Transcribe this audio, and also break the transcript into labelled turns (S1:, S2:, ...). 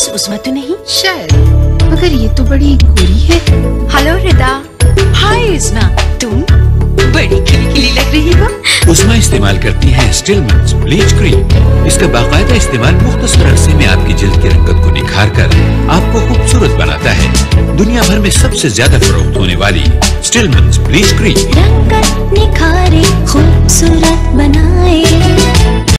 S1: Miss उस्मा तो नहीं।
S2: शायद। मगर ये तो बड़ी गोरी है।
S1: हेलो रिदा हाय उस्मा तुम बड़ी खिली खिली लग रही हो।
S3: उस्मा इस्तेमाल करती है स्टिलमेंट्स ब्लीच क्रीम। इसका बाकायदा इस्तेमाल मुख्तर अरसे में आपकी जल्द की रंगत को निखार कर आपको खूबसूरत बनाता है। दुनिया भर में सबसे ज़्यादा फरोख्त होने वाली स्टिल ब्लीच क्रीम।
S4: रंगत